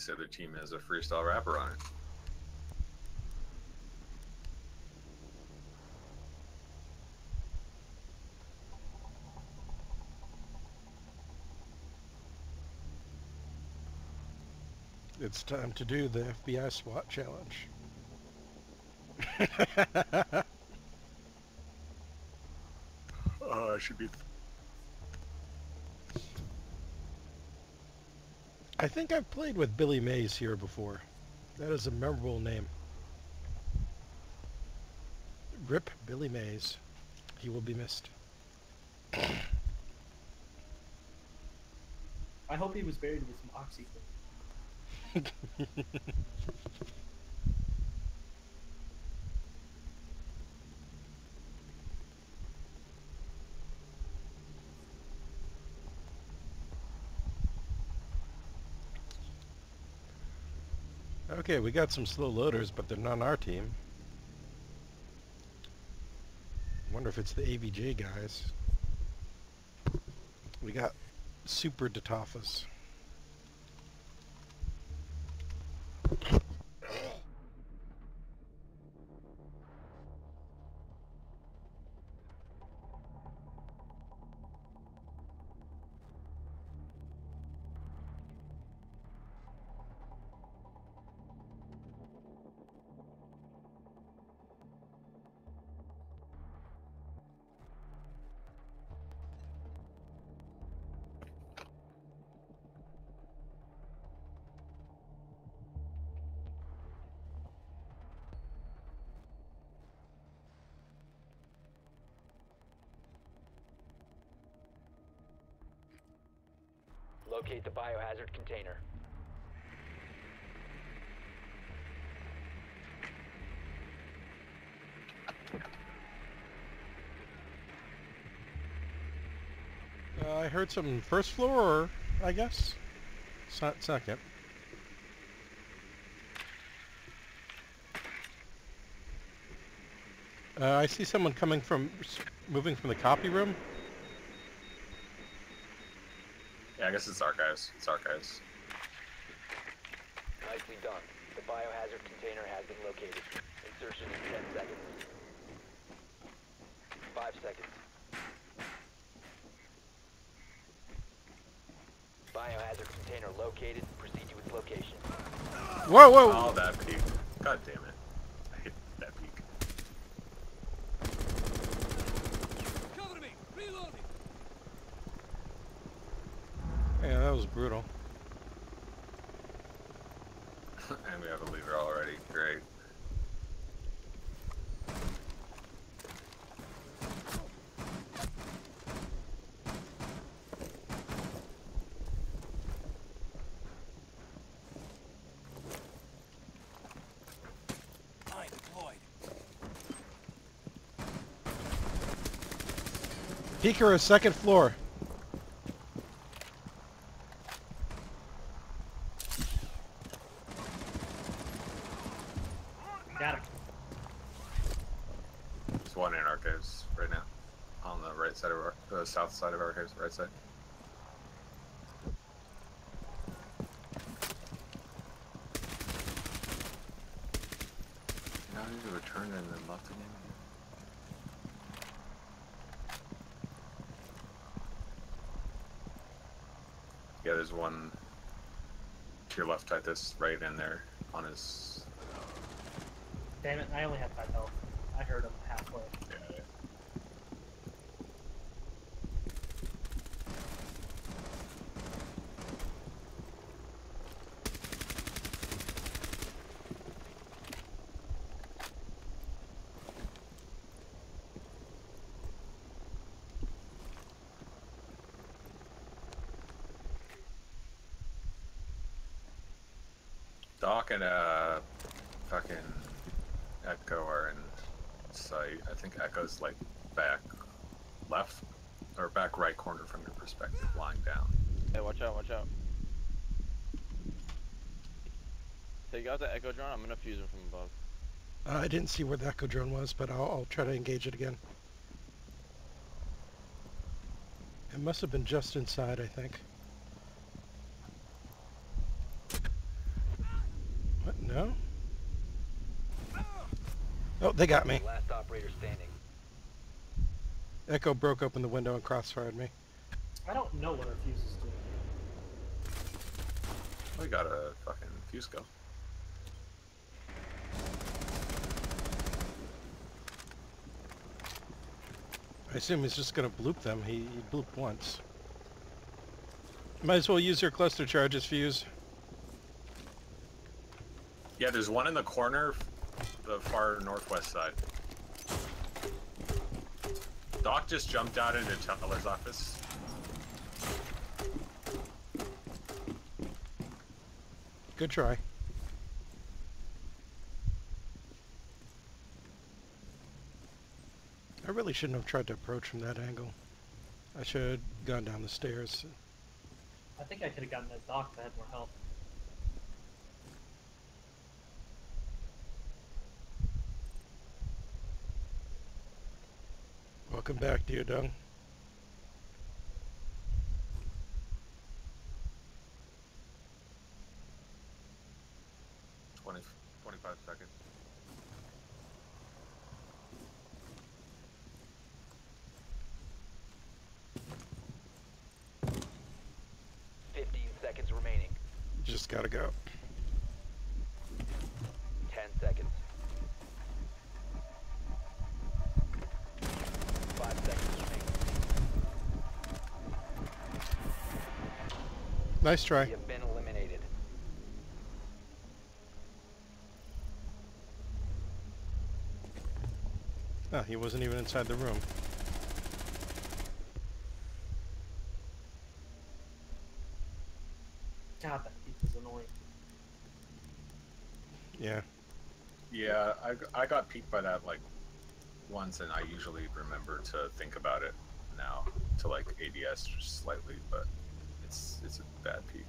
guess the other team has a freestyle rapper on it. It's time to do the FBI SWAT challenge. Oh, I should be. I think I've played with Billy Mays here before. That is a memorable name. Rip Billy Mays. He will be missed. I hope he was buried with some oxygen. Okay, we got some slow loaders, but they're not on our team. Wonder if it's the AVJ guys. We got Super Detafas. Locate the biohazard container. Uh, I heard some first floor, I guess. Se- second. Uh, I see someone coming from, moving from the copy room. Yeah, I guess it's archives. It's archives. Nicely done. The biohazard container has been located. Insertion in 10 seconds. 5 seconds. Biohazard container located. Proceed to its location. Whoa, whoa! Oh, that peak. God damn it. I hate that peak. Cover me! Reloading! Yeah, that was brutal. and we have a leader already. Great. Peeker is second floor. Got him. There's one in archives right now. On the right side of our, the south side of archives, right side. Now I need to return and then left again. Yeah, there's one to your left, Titus, right in there on his. Damn it, I only have five health. I heard him halfway. Yeah, Doc and uh, fucking Echo are in sight. I think Echo's like back left or back right corner from your perspective, lying down. Hey, watch out, watch out. Take out the echo drone, I'm gonna fuse him from above. Uh, I didn't see where the echo drone was, but I'll, I'll try to engage it again. It must have been just inside, I think. What? No? Oh, they got me. Last operator standing. Echo broke open the window and crossfired me. I don't know what our fuse fuses do. We got a fucking fuse go. I assume he's just gonna bloop them. He, he blooped once. Might as well use your cluster charges fuse. Yeah, there's one in the corner, the far northwest side. Doc just jumped out into Teller's office. Good try. I really shouldn't have tried to approach from that angle. I should have gone down the stairs. I think I could have gotten that Doc if I had more help. Welcome back, Diodung. Twenty, twenty-five seconds. Fifteen seconds remaining. Just gotta go. Ten seconds. Five seconds remaining. Nice try. You have been eliminated. Oh, he wasn't even inside the room. God, that beep is annoying. Yeah. Yeah, I, I got peeked by that like once, and I usually remember to think about it now to like ADS just slightly, but it's it's a bad peek.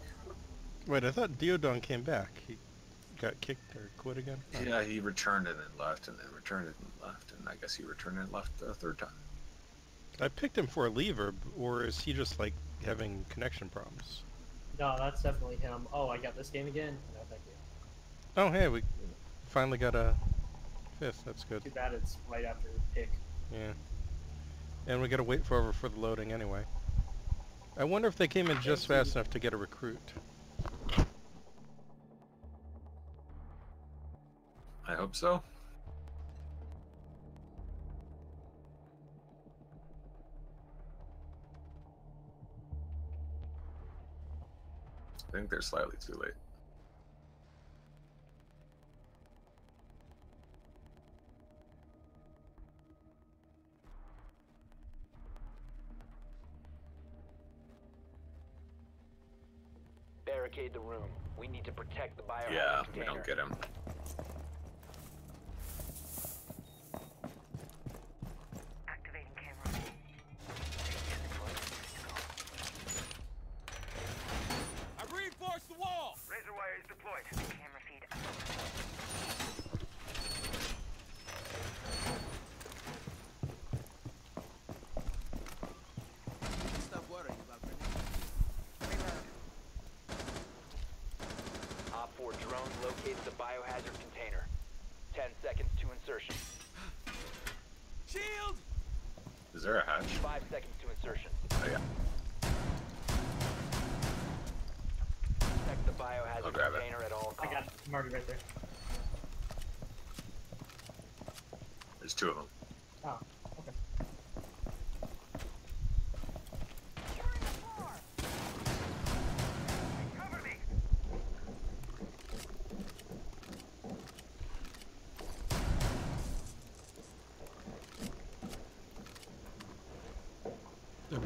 Wait, I thought Diodon came back. He got kicked or quit again? Yeah, he returned and then left, and then returned and left, and I guess he returned and left a third time. I picked him for a lever, or is he just like having connection problems? No, that's definitely him. Oh, I got this game again? No, thank you. Oh, hey, we finally got a fifth. That's good. Too bad it's right after the pick. Yeah. And we gotta wait forever for the loading anyway. I wonder if they came in just fast enough to get a recruit. I hope so. I think they're slightly too late. Barricade the room. We need to protect the biohazard Yeah, we don't get him. Activating camera. I've reinforced the wall! Razor wire is deployed. Camera feed. Stop worrying about grenades. Op 4 drone located the biohazard container. Ten seconds to insertion. Shield! Is there a hatch? Five seconds to insertion. Oh yeah. Protect the biohazard I'll grab it. container at all I got it. I'm already right there. There's two of them.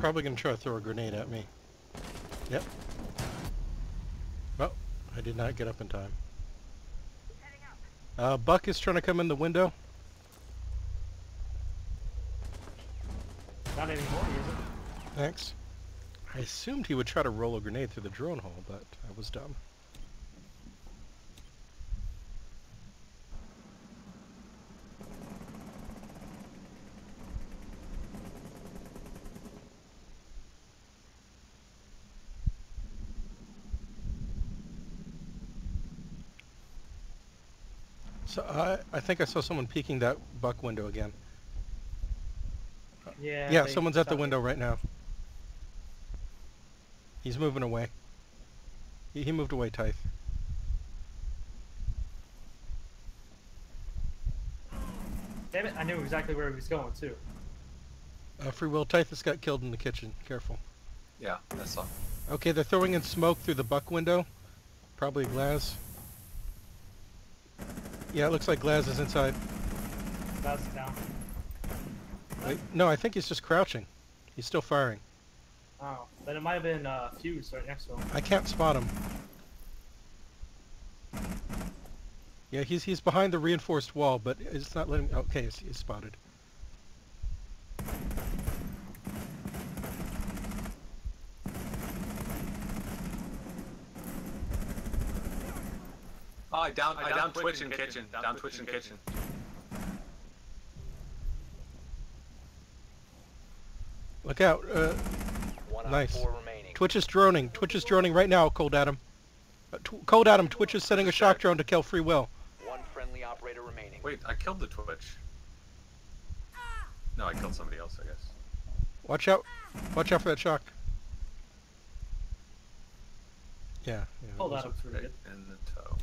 Probably gonna try to throw a grenade at me. Yep. Well, I did not get up in time. Uh, Buck is trying to come in the window. Not anymore, is it? Thanks. I assumed he would try to roll a grenade through the drone hole, but I was dumb. So I I think I saw someone peeking that buck window again. Yeah. Yeah, someone's at the window right now. He's moving away. He, he moved away, Tythe. it. Damn it! I knew exactly where he was going too. Uh, Free Will, Tythus got killed in the kitchen. Careful. Yeah, that's all. Okay, they're throwing in smoke through the buck window. Probably Glaz. Yeah, it looks like Glaz is inside. That's down. Wait, no, I think he's just crouching. He's still firing. Oh, then it might have been uh, Fuse right next to him. I can't spot him. Yeah, he's he's behind the reinforced wall, but it's not letting. Okay, he's, he's spotted. Oh, I down, I down Twitch in kitchen. Down Twitch in kitchen. Look out! Uh, One Nice. four remaining. Twitch is droning. Twitch is droning right now. Cold Adam. Uh, tw- Cold Adam. Twitch is sending a shock drone to kill Free Will. One friendly operator remaining. Wait, I killed the Twitch. No, I killed somebody else, I guess. Watch out! Watch out for that shock. Yeah. yeah Hold on, pretty good. in the toe.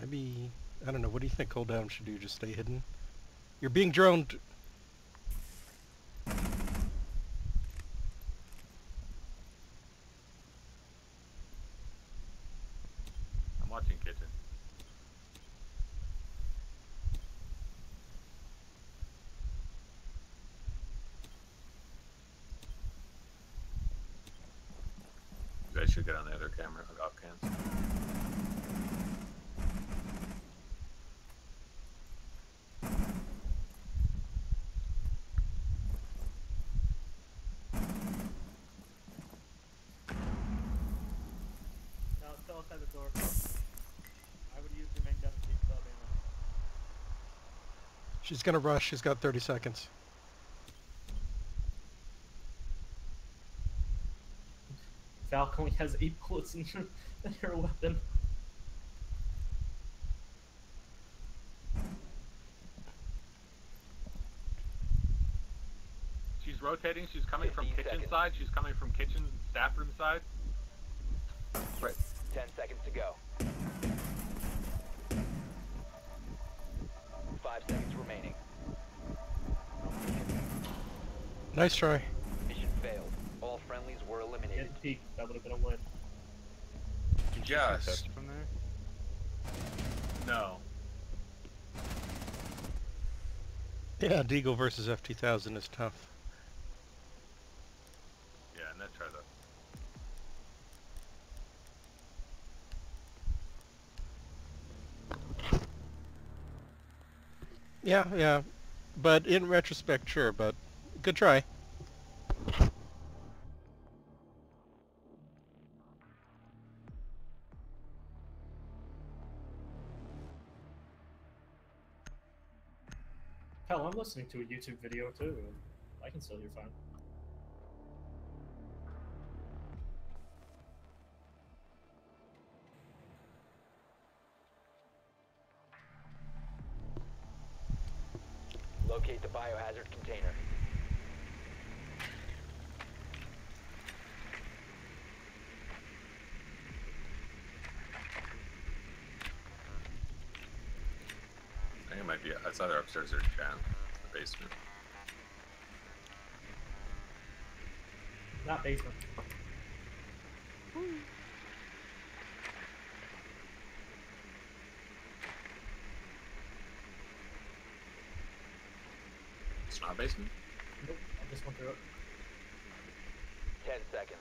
Maybe I don't know. What do you think Cold Adam should do? Just stay hidden. You're being droned. I'm watching kitchen. You guys should get on the other camera, op cams. Outside the door. I would use the main gun to keep sub ammo. She's gonna rush. She's got 30 seconds. Falcon only has eight bullets in her, in her weapon. She's rotating. She's coming from kitchen seconds. side. She's coming from kitchen staff room side. Right. Ten seconds to go. Five seconds remaining. Nice try. Mission failed. All friendlies were eliminated. Get peek. That would have been a win. Yes. No. Yeah, Deagle versus F2000 is tough. Yeah, and then try the. Yeah, yeah. But in retrospect, sure, but good try. Hell, I'm listening to a YouTube video too. I can still hear fine. Biohazard container. I think it might be. It's either upstairs or down, the basement. Not basement. It's not basement. Nope. I just went through it. Ten seconds.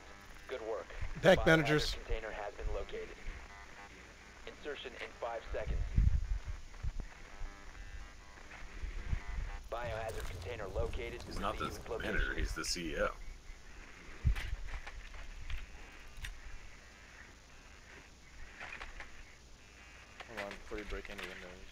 Good work. Back managers. container has been located. Insertion in five seconds. Biohazard container located. He's not the manager. He's the CEO. Hold on, before you break any windows.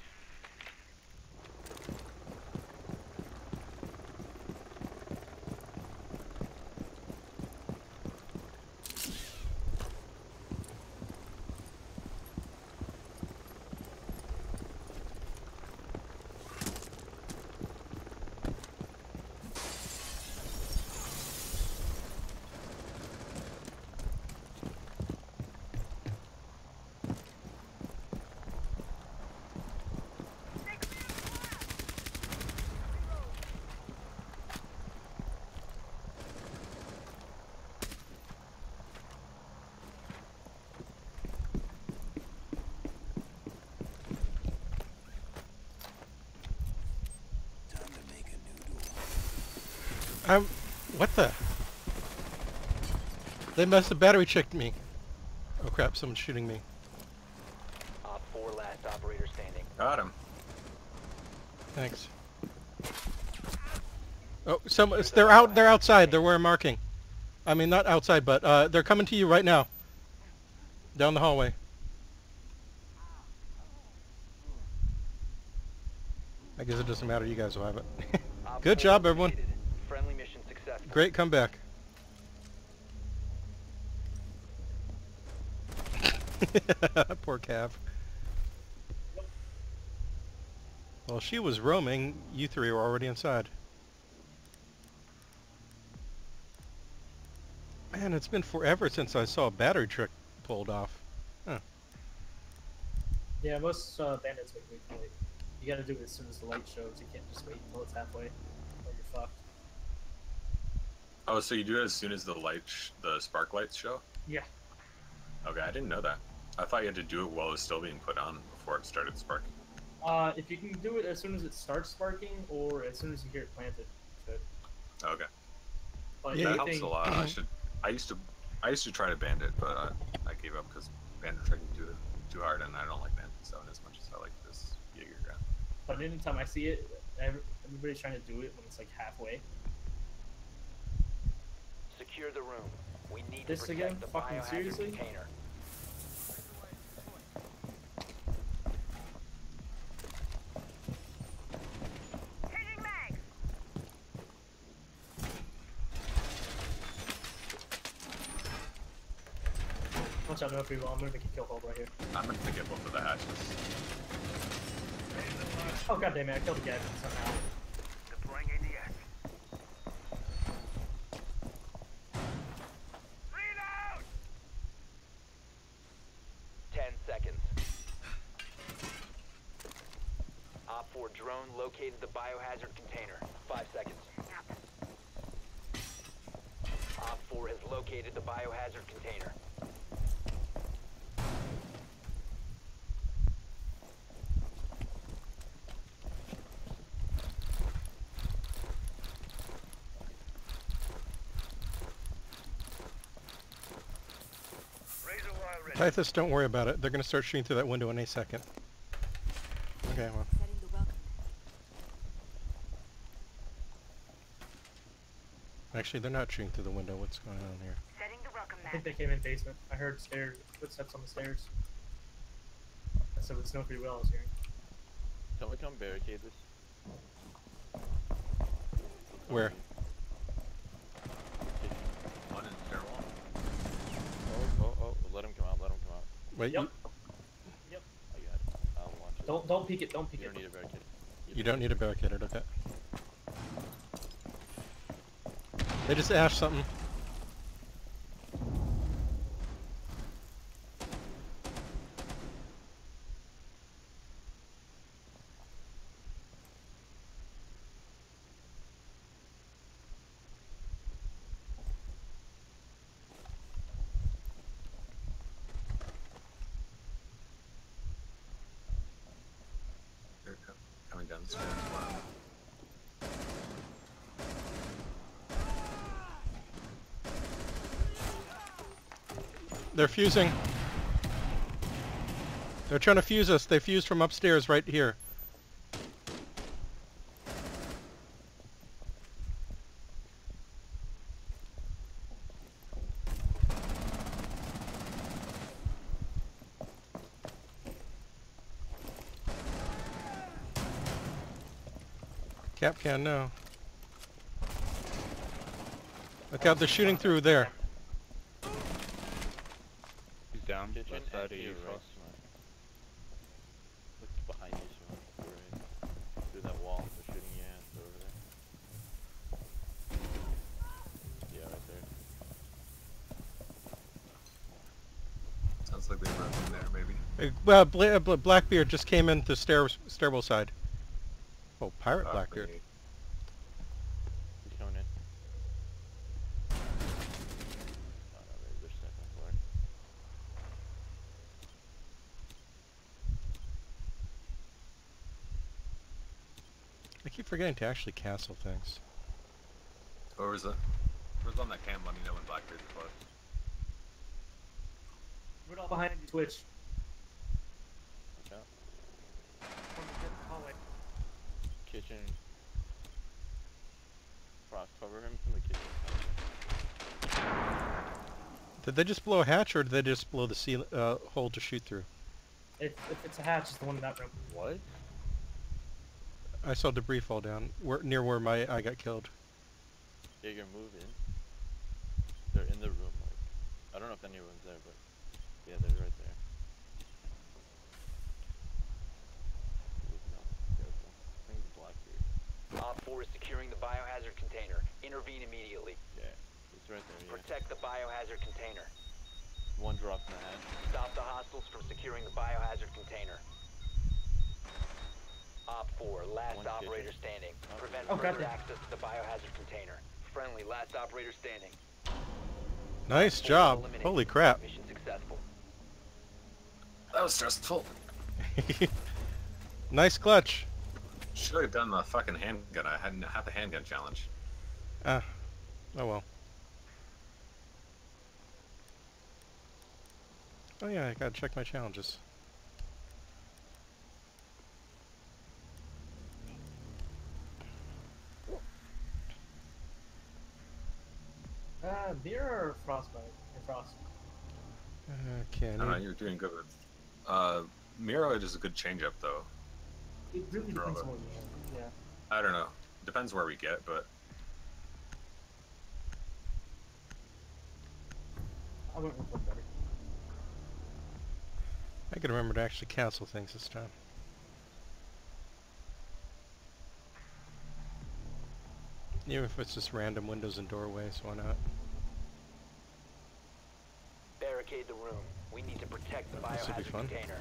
I'm... What the? They must have battery checked me. Oh crap, someone's shooting me. Op 4 last operator standing. Got him. Thanks. Oh, some, they're out, they're outside, they're where I'm marking. I mean, not outside, but, uh, they're coming to you right now. Down the hallway. I guess it doesn't matter, you guys will have it. Good job, everyone. eliminated. Friendly mission successful. Great comeback. Poor Cav. While she was roaming, you three were already inside. Man, it's been forever since I saw a battery trick pulled off. Yeah, most uh, bandits make me like you gotta do it as soon as the light shows. You can't just wait until it's halfway, or you're fucked. Oh, so you do it as soon as the light, sh- the spark lights show? Yeah. Okay, I didn't know that. I thought you had to do it while it was still being put on before it started sparking. Uh, if you can do it as soon as it starts sparking, or as soon as you hear it planted, good. Okay, But Yeah, that anything, helps a lot. I should. I used to. I used to try to band it, but I, I gave up because bandit do it too hard, and I don't like bandit zone as much as I like this Jaeger gun. But anytime I see it, ev- everybody's trying to do it when it's like halfway. Secure the room. We need This to protect again? the Fucking seriously? container. Changing mag. Watch out, no free will. I'm gonna make a kill hold right here. I'm gonna get both of the hatches. Oh god damn it! I killed a guy somehow. Deploying ADS. Reload! Ten seconds. Op 4 drone located the biohazard container. Five seconds. Op 4 has located the biohazard container. Tythus, don't worry about it. They're going to start shooting through that window in a second. Okay, well. Setting the welcome. Actually, they're not shooting through the window. What's going on here? Setting the welcome I think they came in basement. I heard stairs, footsteps on the stairs. So it's no free will I was hearing. Can we come barricade this? Where? One in stairwell. Oh, oh, oh, let him come out, let him come out. Wait, Yep. you, I got it. I'll launch it. Don't don't peek it. Don't peek You it. don't need a barricade. you don't need a barricaded, okay. They just asked something. They're co- coming down the stairs. Wow. They're fusing. They're trying to fuse us. They fused from upstairs right here. Cap can no. Look out, they're shooting through there. He's down. Kitchen Left side and of you, right, Frost. Look behind you, Smart. Right. Through that wall. They're shooting you at. They're over there. Yeah, right there. Sounds like they run in there, maybe. Well, Bla- uh, Bla- Blackbeard just came in the stair stairwell side. Oh, pirate Uh, Blackbeard. they- He's coming in. Oh no, they're, they're second floor. I keep forgetting to actually castle things. Or was it? Who's on that cam? Let me know when Blackbeard's close. We're all behind you, Twitch. Watch out. From the hallway. Kitchen. Frost, cover him from the kitchen. Did they just blow a hatch or did they just blow the seal, uh, hole to shoot through? If, if it's a hatch, it's the one in that room. What? I saw debris fall down where, near where my I got killed. Jaeger, move in. They're in the room. Like, I don't know if anyone's there, but yeah, they're right there. Moving up. Careful. I think it's Blackbeard. Op 4 is securing the biohazard container. Intervene immediately. Yeah, it's right there. Yeah. Protect the biohazard container. One drop in the hatch. Stop the hostiles from securing the biohazard container. Op 4, last One operator kitchen. standing. Oh. Prevent Oh, further access to the biohazard container. Friendly, last operator standing. Nice Four job. eliminated. Holy crap. Mission successful. That was stressful. nice clutch. Should have done the fucking handgun. I hadn't had the handgun challenge. Ah. Oh well. Oh yeah, I gotta check my challenges. Uh, Mira or frostbite? Or frost? Okay, I I don't know, you're doing good with. Uh, Mira is a good change up though. It really depends it. on what you want. Yeah. I don't know. Depends where we get, but I went with one better. I gotta remember to actually cancel things this time. Even if it's just random windows and doorways, why not? Barricade the room. We need to protect the This would be biohazard fun. container.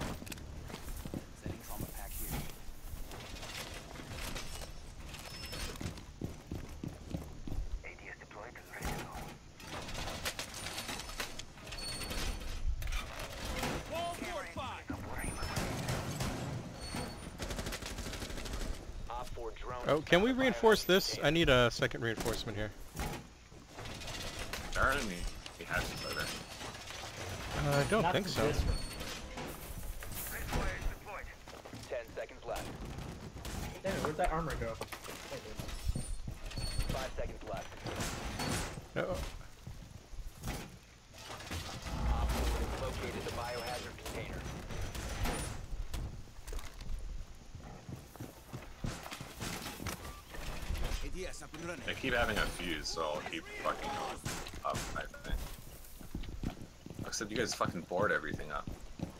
Setting trauma pack here. ADS deployed and ready to go. Wall fortified. Stop worrying about Op 4 drone. Oh, can we reinforce this? I need a second reinforcement here. there aren't any hatches either. Uh, I don't Not think so. this room. Razor wire is deployed. 10 seconds left. Damn it, where'd that armor go? There it is. 5 seconds left. Uh, Op 4 has located the biohazard container. ADS up and running. They keep having a fuse, so I'll keep fucking up. I think. Except you guys fucking board everything up.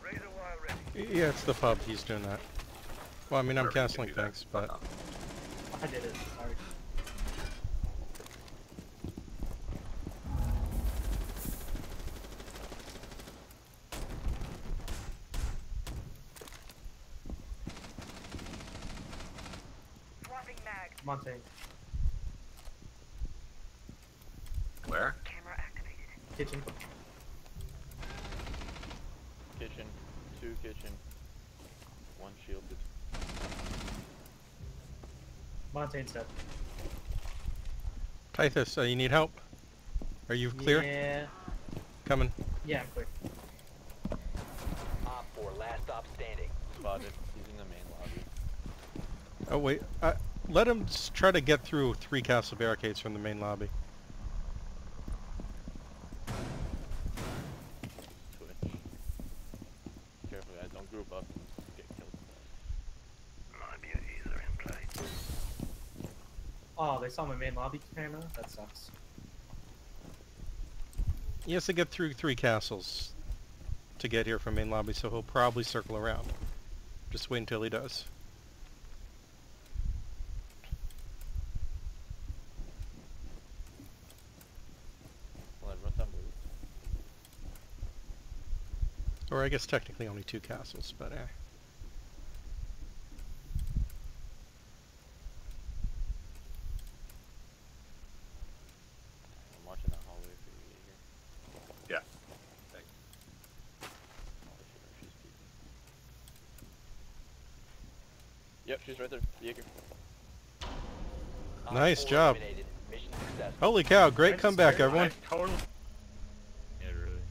Razor wire ready. yeah, it's the pub. He's doing that. Well, I mean, I'm Whatever, canceling do things, but. I did it. Sorry. Swapping mag. Montagne. Where? Camera activated. Kitchen. Kitchen. Two kitchen. One shielded. Montagne's dead. Tythus, uh, you need help? Are you clear? Yeah. Coming. Yeah, I'm clear. Op 4, last stop standing. Spotted. He's in the main lobby. Oh wait, uh, let him try to get through three castle barricades from the main lobby. Twitch. Careful guys, don't group up and get killed. My beauties are in play. They saw my main lobby camera? That sucks. He has to get through three castles to get here from main lobby, so he'll probably circle around. Just wait until he does. Well, everyone's on move. Or I guess technically only two castles, but eh. I'm watching that hallway for you Jaeger. Yeah. Thanks. Oh, shit, she's peeking. Yep, she's right there. Jaeger. Op Nice 4 job. eliminated. Mission successful. Holy cow, great Right, comeback, everyone. I totally. Yeah, really.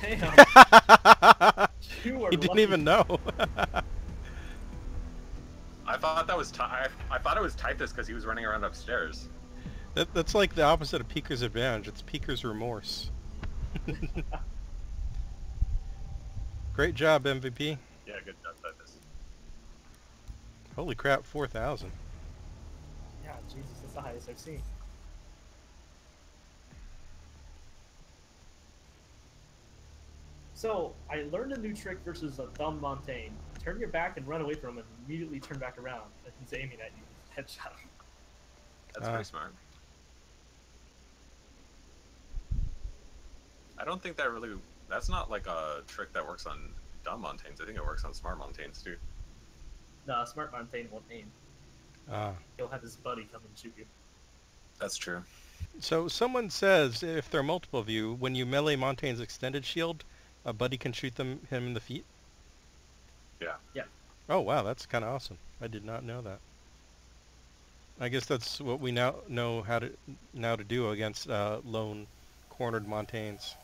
Damn, you are he didn't lucky. even know. I thought that was Ty- I, I thought it was Typhus because he was running around upstairs. that, that's like the opposite of Peeker's advantage. It's Peeker's remorse. Great job, MVP. Yeah, good job, Typhus. Holy crap, 4,000. Yeah, Jesus, that's the highest I've seen. So, I learned a new trick versus a dumb Montagne. Turn your back and run away from him and immediately turn back around. And he's aiming at you. Headshot. That's Ah. pretty smart. I don't think that really. That's not like a trick that works on dumb Montagnes. I think it works on smart Montagnes too. No, smart Montagne won't aim. Ah. He'll have his buddy come and shoot you. That's true. So someone says if there are multiple of you, when you melee Montagne's extended shield, a buddy can shoot them him in the feet. Yeah. Yeah. Oh wow, that's kind of awesome. I did not know that. I guess that's what we now know how to now to do against uh, lone cornered Montagnes.